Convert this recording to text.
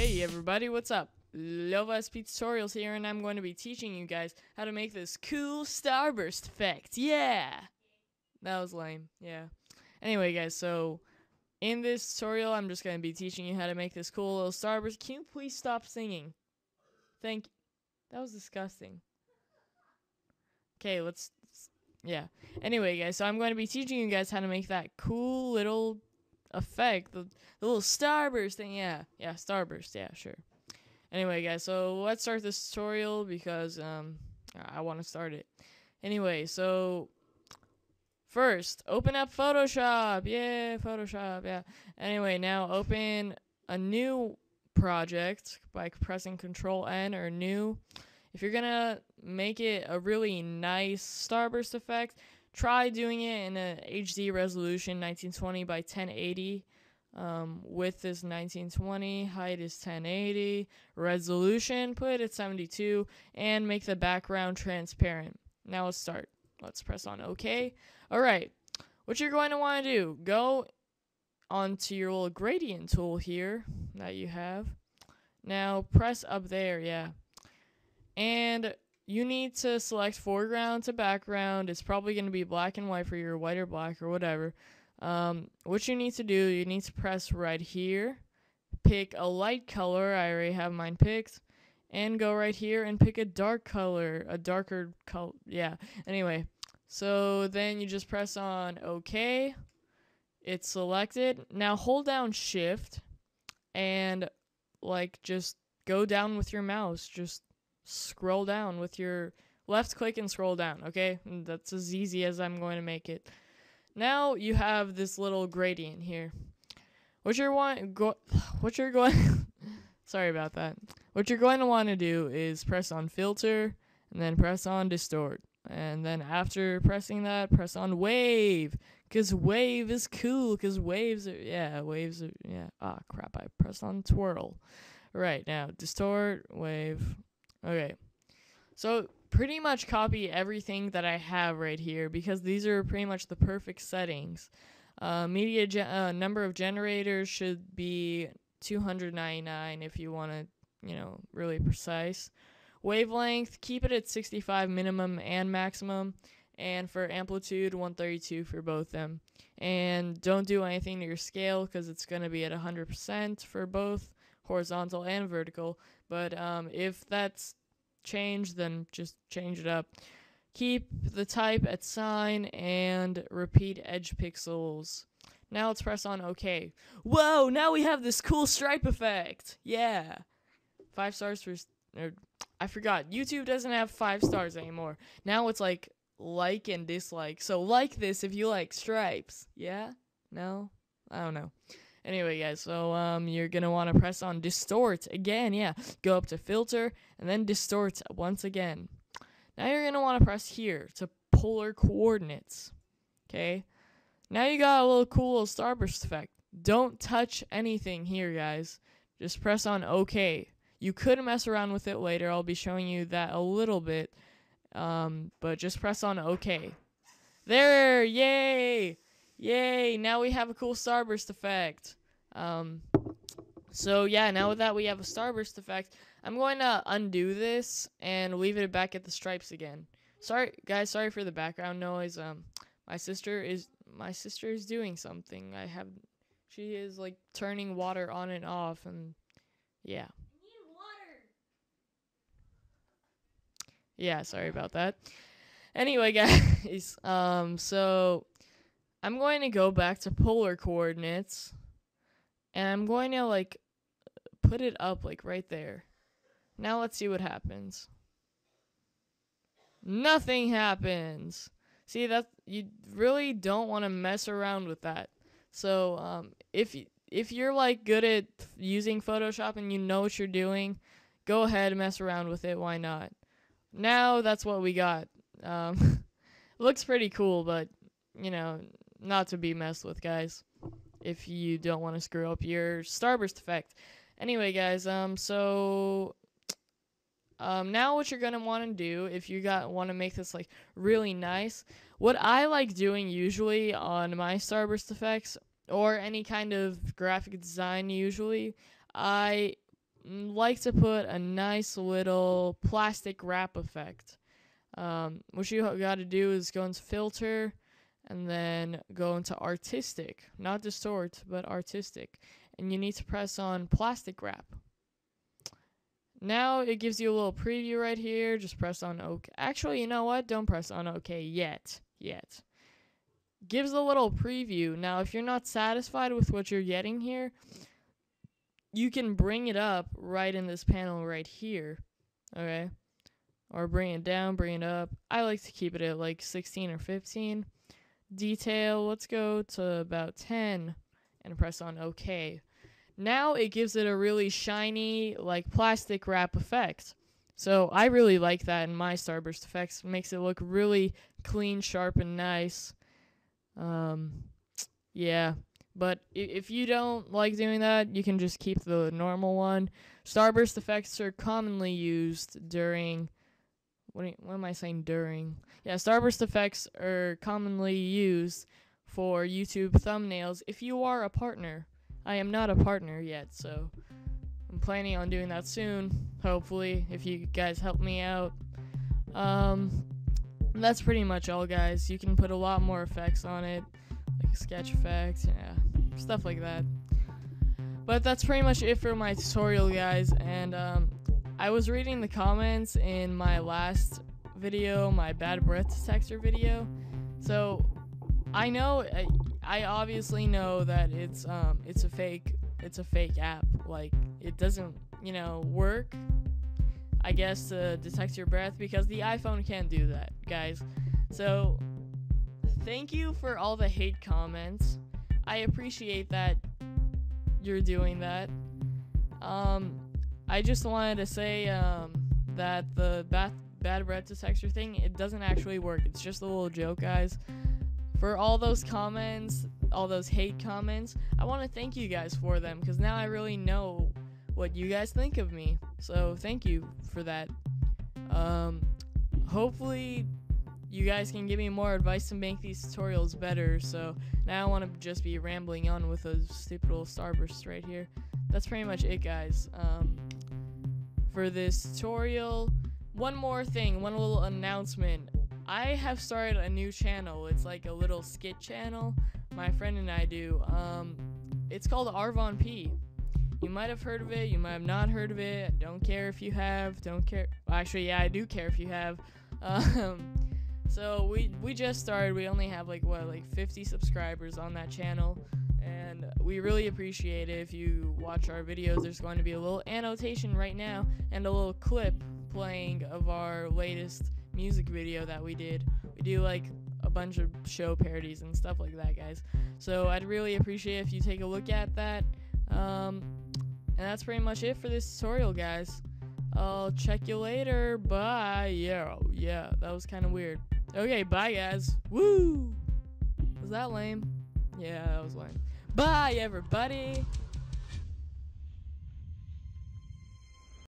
Hey everybody, what's up? Leva SP Tutorials here, and I'm going to be teaching you guys how to make this cool starburst effect. Yeah! That was lame, yeah. Anyway guys, so in this tutorial, I'm just going to be teaching you how to make this cool little starburst. Can you please stop singing? Thank you. That was disgusting. Okay, let's, yeah. Anyway guys, so I'm going to be teaching you guys how to make that cool little effect, the, the little starburst thing. Yeah, yeah, starburst. Yeah, sure. Anyway, guys, so let's start this tutorial because um I want to start it. Anyway, so first, open up Photoshop. Yeah, Photoshop. Yeah. Anyway, now open a new project by pressing Control N or new. If you're gonna make it a really nice starburst effect, try doing it in a HD resolution 1920 by 1080. Um, width is 1920, height is 1080, resolution put it at 72, and make the background transparent. Now let's start. Let's press on OK. Alright, what you're going to want to do, go onto your little gradient tool here that you have. Now press up there, yeah. And you need to select foreground to background. It's probably going to be black and white for your white or black or whatever. Um, what you need to do, you need to press right here, pick a light color. I already have mine picked. And go right here and pick a dark color, a darker color. Yeah. Anyway, so then you just press on OK. It's selected. Now hold down Shift and like just go down with your mouse. Just scroll down with your left click and scroll down, okay? That's as easy as I'm going to make it. Now you have this little gradient here. What you're want go what you're going sorry about that. What you're going to want to do is press on filter and then press on distort. And then after pressing that, press on wave. Cause wave is cool. Cause waves are yeah, waves are yeah. Ah crap, I pressed on twirl. Right now, distort, wave, Okay. So pretty much copy everything that I have right here because these are pretty much the perfect settings. Uh, media uh, number of generators should be 299 if you want to, you know, really precise. Wavelength, keep it at 65 minimum and maximum. And for amplitude, 132 for both them. And don't do anything to your scale because it's going to be at 100% for both horizontal and vertical. But um, if that's changed, then just change it up. Keep the type at sine and repeat edge pixels. Now let's press on OK. Whoa, now we have this cool stripe effect. Yeah. Five stars for, or, I forgot. YouTube doesn't have five stars anymore. Now it's like like and dislike. So like this if you like stripes. Yeah? No? I don't know. Anyway, guys, so um, you're gonna want to press on distort again. Yeah, go up to filter and then distort once again. Now you're gonna want to press here to polar coordinates. Okay. Now you got a little cool little starburst effect. Don't touch anything here, guys. Just press on OK. You could mess around with it later. I'll be showing you that a little bit. Um, but just press on OK. There! Yay! Yay, now we have a cool starburst effect. Um, so yeah, now with that we have a starburst effect, I'm going to undo this and leave it back at the stripes again. Sorry, guys, sorry for the background noise. Um, my sister is my sister is doing something. I have, she is like turning water on and off, and yeah. Yeah, sorry about that. Anyway, guys, um, so I'm going to go back to polar coordinates and I'm going to like put it up like right there. Now let's see what happens. Nothing happens. See that you really don't want to mess around with that. So um, if you, if you're like good at using Photoshop and you know what you're doing, go ahead and mess around with it. Why not? Now that's what we got. Um, looks pretty cool, but you know, not to be messed with, guys. If you don't want to screw up your starburst effect. Anyway, guys, um, so um, now what you're gonna want to do if you got want to make this like really nice, what I like doing usually on my starburst effects or any kind of graphic design usually, I like to put a nice little plastic wrap effect. Um, what you got to do is go into filter and then go into artistic, not distort, but artistic. And you need to press on plastic wrap. Now it gives you a little preview right here. Just press on OK. Actually, you know what? Don't press on OK yet. Yet. Gives a little preview. Now, if you're not satisfied with what you're getting here, you can bring it up right in this panel right here. Okay? Or bring it down, bring it up. I like to keep it at like 16 or 15. Detail, let's go to about 10 and press on OK. Now it gives it a really shiny, like plastic wrap effect. So I really like that in my Starburst effects. It makes it look really clean, sharp, and nice. Um, yeah. But if you don't like doing that, you can just keep the normal one. Starburst effects are commonly used during. What, you, what am I saying during? Yeah, starburst effects are commonly used for YouTube thumbnails if you are a partner. I am not a partner yet, so I'm planning on doing that soon. Hopefully, if you guys help me out. Um, that's pretty much all, guys. You can put a lot more effects on it, like sketch effects, yeah, stuff like that. But that's pretty much it for my tutorial, guys. And um, I was reading the comments in my last video, my bad breath detector video. So I know I obviously know that it's um it's a fake it's a fake app. Like it doesn't, you know, work. I guess to detect your breath because the iPhone can't do that, guys. So thank you for all the hate comments. I appreciate that you're doing that. Um I just wanted to say um that the bad bad breath detector thing it doesn't actually work. It's just a little joke, guys for all those comments, all those hate comments. I want to thank you guys for them because now I really know what you guys think of me. So thank you for that. Um, hopefully, you guys can give me more advice to make these tutorials better. So now I want to just be rambling on with a stupid little starburst right here. That's pretty much it, guys. Um, for this tutorial, one more thing, one little announcement. I have started a new channel. It's like a little skit channel. My friend and I do. Um, it's called Arvon P. You might have heard of it. You might have not heard of it. Don't care if you have. Don't care. Actually, yeah, I do care if you have. Um, so we we just started. We only have like what like 50 subscribers on that channel, and we really appreciate it if you watch our videos. There's going to be a little annotation right now and a little clip playing of our latest music video that we did. We do like a bunch of show parodies and stuff like that, guys. So I'd really appreciate if you take a look at that. Um, and that's pretty much it for this tutorial, guys. I'll check you later. Bye. Yeah, yeah, that was kind of weird. Okay, bye, guys. Woo! Was that lame? Yeah, that was lame. Bye, everybody.